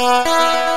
Música